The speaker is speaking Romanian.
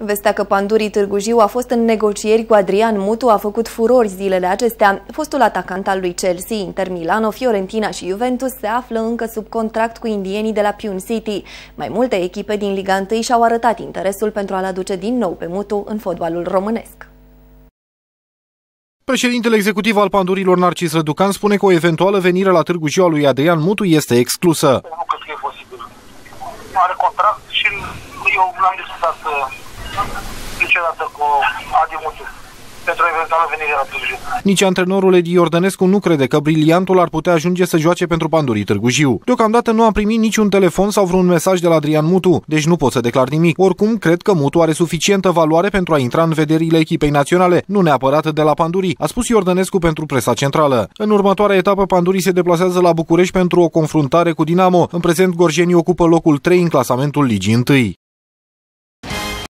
Vestea că Pandurii Târgu Jiu a fost în negocieri cu Adrian Mutu a făcut furori zilele acestea. Fostul atacant al lui Chelsea, Inter Milano, Fiorentina și Juventus se află încă sub contract cu indienii de la Pune City. Mai multe echipe din Liga 1 și-au arătat interesul pentru a-l aduce din nou pe Mutu în fotbalul românesc. Președintele executiv al Pandurilor, Narcis Răducan, spune că o eventuală venire la Târgu Jiu a lui Adrian Mutu este exclusă. Nu cred că e posibil. Are contract și eu n-am discutat niciodată cu Adi Mutu pentru eventuală venire la Târgu Jiu. Nici antrenorul Edi Iordănescu nu crede că briliantul ar putea ajunge să joace pentru Pandurii Târgu Jiu. Deocamdată nu am primit niciun telefon sau vreun mesaj de la Adrian Mutu, deci nu pot să declar nimic. Oricum, cred că Mutu are suficientă valoare pentru a intra în vederile echipei naționale, nu neapărat de la Pandurii, a spus Iordănescu pentru presa centrală. În următoarea etapă, Pandurii se deplasează la București pentru o confruntare cu Dinamo. În prezent, Gorjeni ocupă locul 3 în clasamentul Ligii 1.